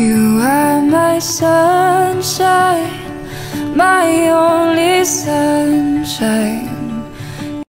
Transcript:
You are my sunshine, my only sunshine.